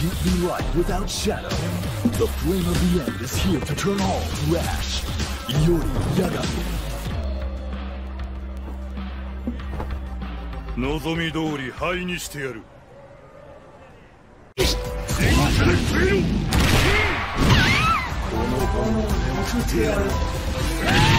Keep be light without shadow. The flame of the end is here to turn all to ash. Iori Yagami. 望み通り灰にしてやる戦車で食えろこの炎で送ってやる